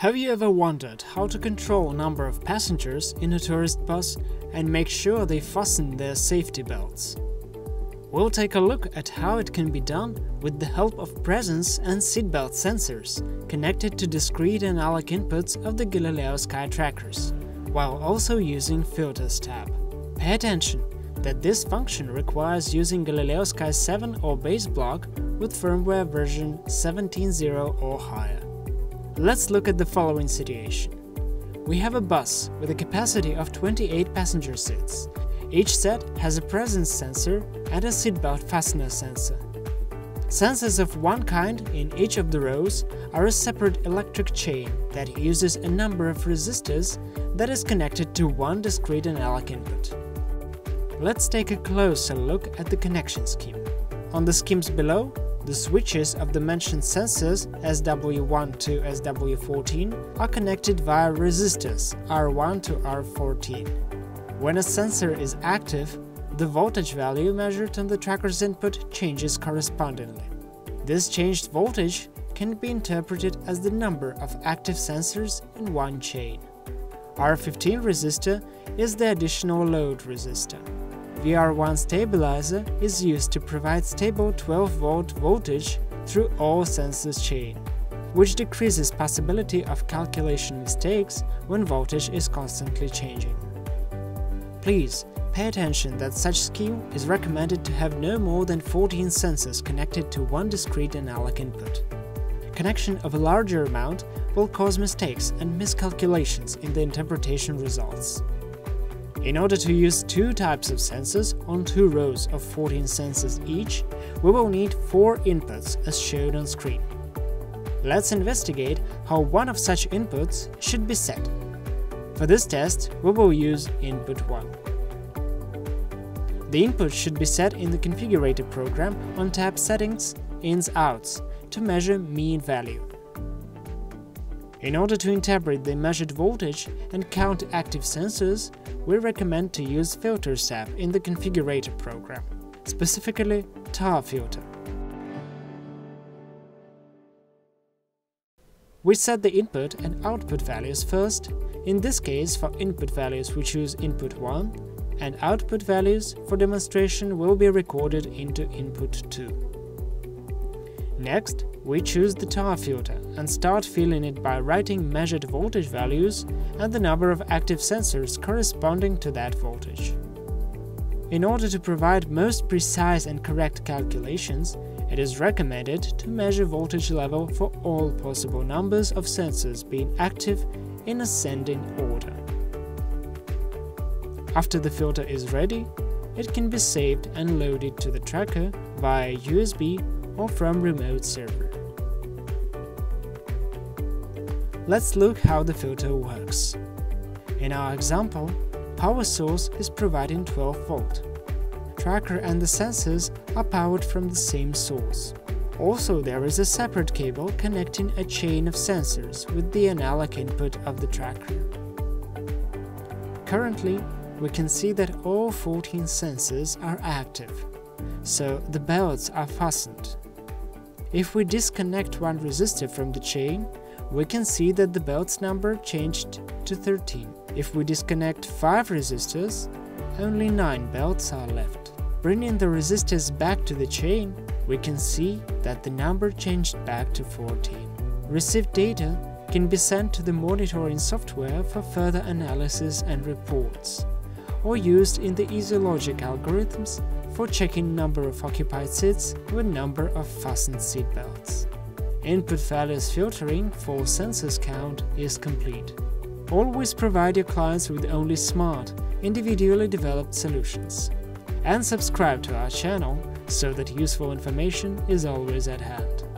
Have you ever wondered how to control number of passengers in a tourist bus and make sure they fasten their safety belts? We'll take a look at how it can be done with the help of presence and seatbelt sensors connected to discrete analog inputs of the Galileosky trackers, while also using Filters tab. Pay attention that this function requires using Galileosky 7 or base block with firmware version 17.0 or higher. Let's look at the following situation. We have a bus with a capacity of 28 passenger seats. Each set has a presence sensor and a seatbelt fastener sensor. Sensors of one kind in each of the rows are a separate electric chain that uses a number of resistors that is connected to one discrete analog input. Let's take a closer look at the connection scheme. On the schemes below, the switches of the mentioned sensors SW1 to SW14 are connected via resistors R1 to R14. When a sensor is active, the voltage value measured on the tracker's input changes correspondingly. This changed voltage can be interpreted as the number of active sensors in one chain. R15 resistor is the additional load resistor. VR1 stabilizer is used to provide stable 12V voltage through all sensors chain, which decreases possibility of calculation mistakes when voltage is constantly changing. Please pay attention that such scheme is recommended to have no more than 14 sensors connected to one discrete analog input. Connection of a larger amount will cause mistakes and miscalculations in the interpretation results. In order to use two types of sensors on two rows of 14 sensors each, we will need four inputs as shown on screen. Let's investigate how one of such inputs should be set. For this test, we will use input 1. The input should be set in the configurator program on tab Settings, Ins Outs to measure mean value. In order to interpret the measured voltage and count active sensors, we recommend to use Filters tab in the Configurator program, specifically TAR filter. We set the input and output values first. In this case, for input values we choose input 1, and output values for demonstration will be recorded into input 2. Next, we choose the TAR filter and start filling it by writing measured voltage values and the number of active sensors corresponding to that voltage. In order to provide most precise and correct calculations, it is recommended to measure voltage level for all possible numbers of sensors being active in ascending order. After the filter is ready, it can be saved and loaded to the tracker via USB or from remote server. Let's look how the filter works. In our example, power source is providing 12 volt. Tracker and the sensors are powered from the same source. Also, there is a separate cable connecting a chain of sensors with the analog input of the tracker. Currently, we can see that all 14 sensors are active, so the belts are fastened. If we disconnect one resistor from the chain, we can see that the belts number changed to 13. If we disconnect 5 resistors, only 9 belts are left. Bringing the resistors back to the chain, we can see that the number changed back to 14. Received data can be sent to the monitoring software for further analysis and reports, or used in the EasyLogic algorithms for checking number of occupied seats with number of fastened seat belts. Input values filtering for sensors count is complete. Always provide your clients with only smart, individually developed solutions. And subscribe to our channel so that useful information is always at hand.